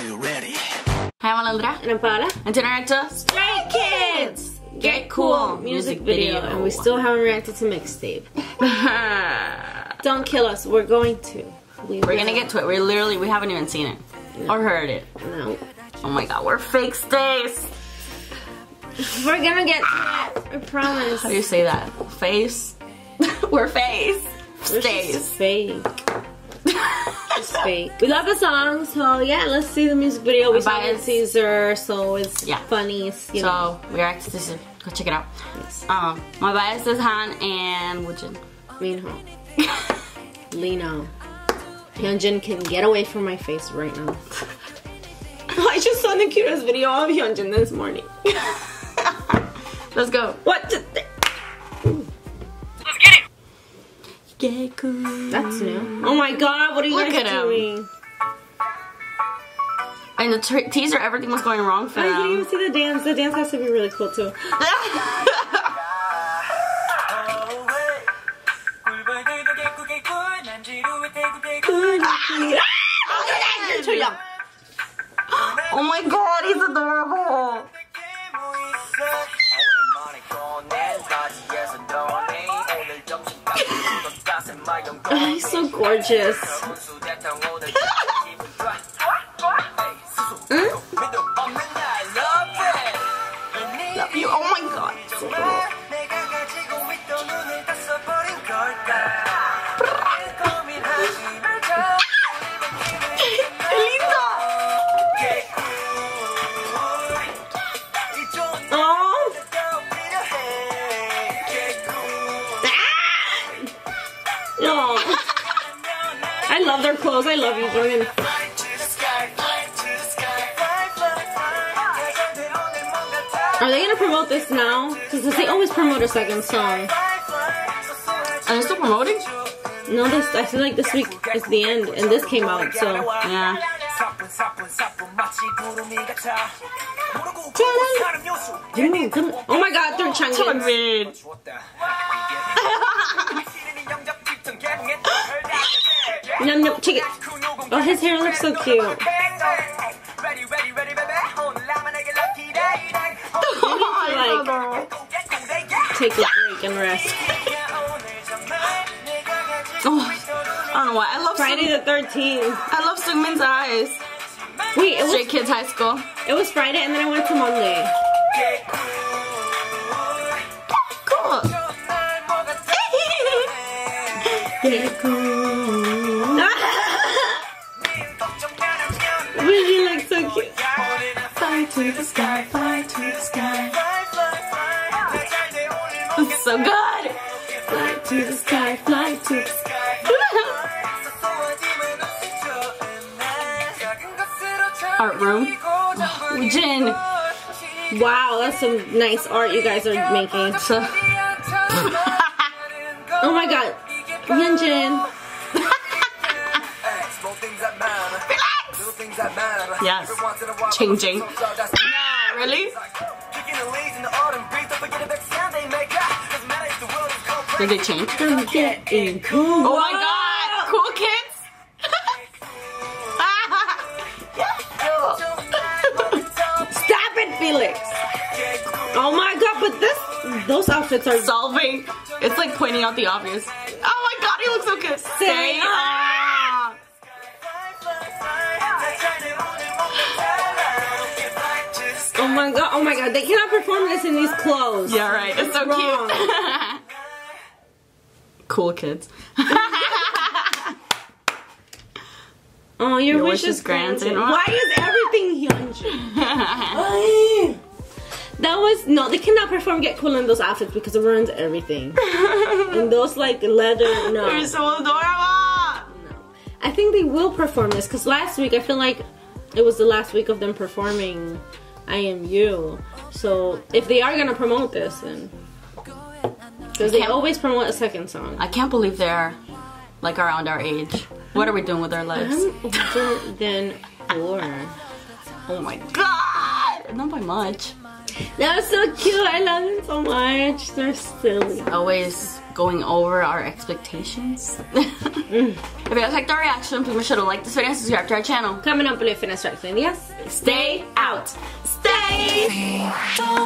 Are you ready? Hi, I'm Alondra. And I'm Paola. And tonight to Stray Kids! Get Cool music video. And we still haven't reacted to mixtape. Don't kill us. We're going to. We We're gonna get to it. We literally, we haven't even seen it. Or heard it. No. Oh my god, we're fake stays. We're gonna get to it. I promise. How do you say that? Face? we're face. We're Stays. just fake. It's fake. We love the song, so yeah, let's see the music video. We saw bias. teaser, so it's Yeah. funny. You know. So, we are to this. Go check it out. Yes. Um, my bias is Han and Woojin. Minho. Lee Know. Hyunjin can get away from my face right now. I just saw the cutest video of Hyunjin this morning. Let's go. What? Get cool. That's new. Oh my god, what are you Look guys at him. doing? In the teaser, everything was going wrong for I didn't even see the dance. The dance has to be really cool too. oh my god, he's adorable. Oh, he's so gorgeous. I love their clothes. I love you, Jordan. Are they gonna promote this now? Because they always promote a second song. Are they still promoting? No, this I feel like this week is the end, and this came out, so. Yeah. Oh my god, they're Changbin. Changbin. Num num, check it. Oh, his hair looks so cute. like, Take a break and rest. oh, I don't know why. I love Friday Sung- the 13th. I love Seungmin's eyes. Wait, it Stray was Kids High School. it was Friday, and then I went to Monday. Cool. Really It's so good. Fly to the sky, fly to the sky. Art room. Oh, Jin. Wow, that's some nice art you guys are making. So, Oh my god, Hyunjin. yes. Changing. No, really? Did they change? I'm getting cool. Oh my god! Cool kids! Stop it, Felix. Oh my god, but this those outfits are Solving. It's like pointing out the obvious. Oh my god, he looks so good. Stay on. Oh my god, oh my god, they cannot perform this in these clothes. Yeah, right. It's so Wrong. cute. cool kids. Oh, your, Your wish, wish is granted. granted. Why is everything Hyunjin? That was no, they cannot perform Get Cool in those outfits because it ruins everything. and those like leather, no. They're so adorable. I think they will perform this because last week I feel like it was the last week of them performing I Am You. So if they are gonna promote this, then because they always promote a second song. I can't believe they're like around our age. What are we doing with our lives? I'm older than four. Oh my god! Not by much. That was so cute. I love them so much. They're silly. Always going over our expectations. Mm. if you guys liked our reaction, please make sure to like this video and subscribe to our channel. Coming up, Believe Fitness Strikes. Yes. Stay out. Stay. Don't let me